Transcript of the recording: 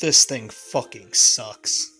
This thing fucking sucks.